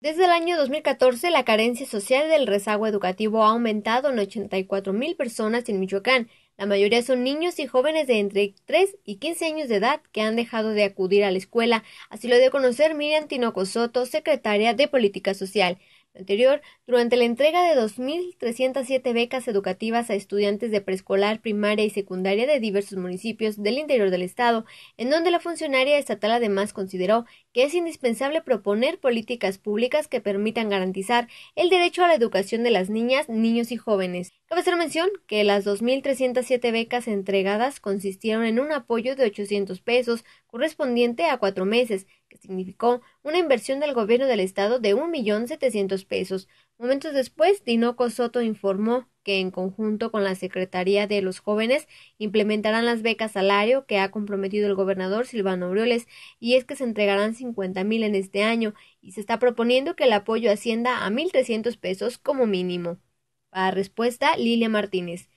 Desde el año 2014, la carencia social del rezago educativo ha aumentado en 84 mil personas en Michoacán. La mayoría son niños y jóvenes de entre 3 y 15 años de edad que han dejado de acudir a la escuela. Así lo dio a conocer Miriam Tinoco Soto, secretaria de Política Social anterior, durante la entrega de 2.307 becas educativas a estudiantes de preescolar, primaria y secundaria de diversos municipios del interior del Estado, en donde la funcionaria estatal además consideró que es indispensable proponer políticas públicas que permitan garantizar el derecho a la educación de las niñas, niños y jóvenes. Cabe hacer mención que las 2.307 becas entregadas consistieron en un apoyo de 800 pesos correspondiente a cuatro meses, significó una inversión del gobierno del estado de 1.700.000 pesos. Momentos después, Dinoco Soto informó que en conjunto con la Secretaría de los Jóvenes implementarán las becas salario que ha comprometido el gobernador Silvano Aureoles y es que se entregarán 50 mil en este año y se está proponiendo que el apoyo ascienda a 1.300 pesos como mínimo. Para respuesta, Lilia Martínez.